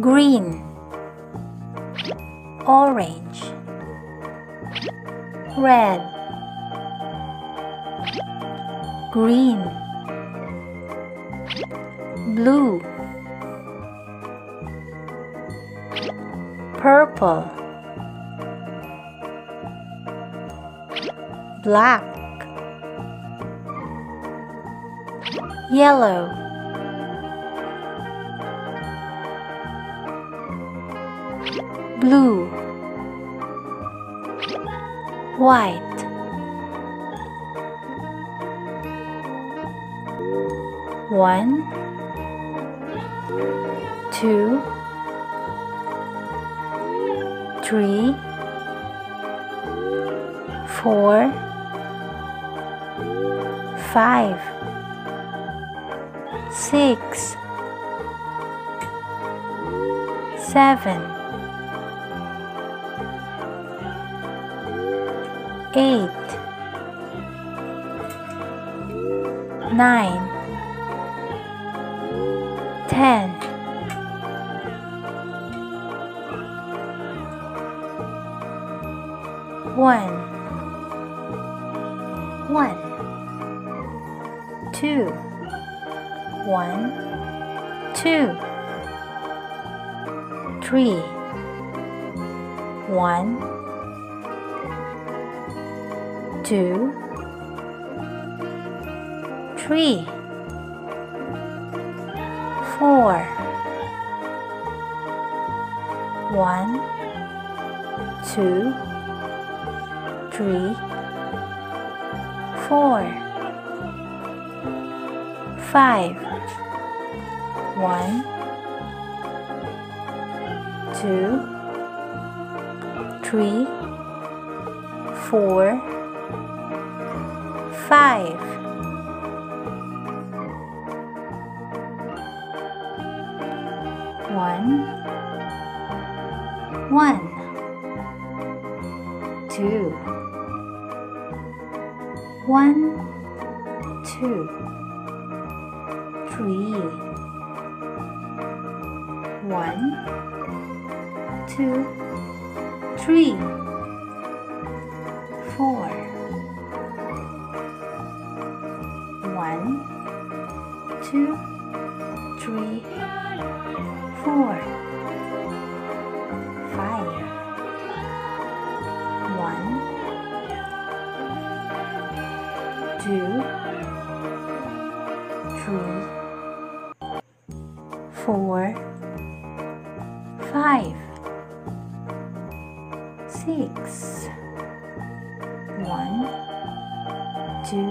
green. Orange. Red. Green. Blue. Purple. Black. Yellow blue white one two three four five six seven eight nine ten one one two one two three one two three four one two three four five one two three four five. One. One. Two. One. Two. Three. One. Two. Three. Four one two three four five. One two three four five six. One two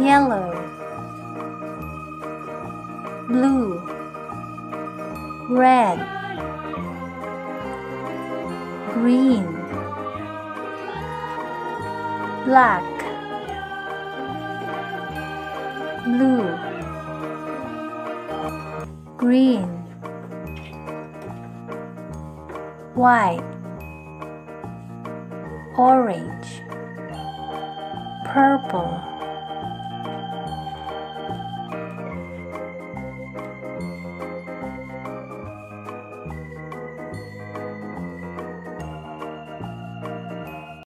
Yellow, blue, red, green, black, blue, green, white, orange, purple